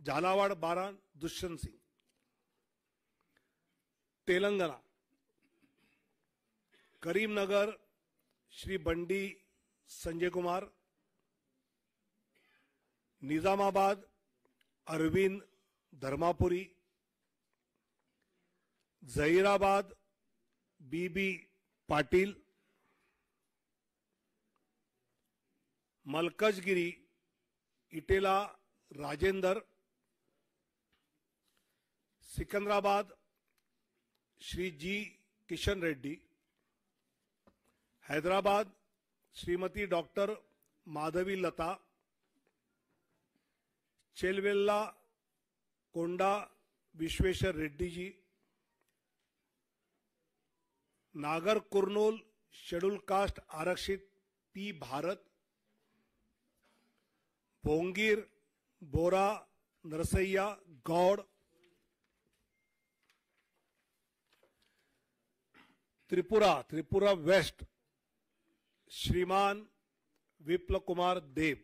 झालावाड़ बारह Dushyant Singh Telangana Karimnagar Shri Bandi Sanjay Kumar Nizamabad Arvind Dharmapuri Zaheerabad B B Patil Malkajgiri Etela Rajender Secunderabad, Shri G Kishan Reddy, Hyderabad, Shrimati doctor Madhavi Lata, Chevella Konda Vishweshwar Reddy ji, Nagarkurnool schedule caste आरक्षित P Bharat Bhongir बोरा, Narsaiah, Goud Tripura Tripura west Shriman Vipul Kumar देव।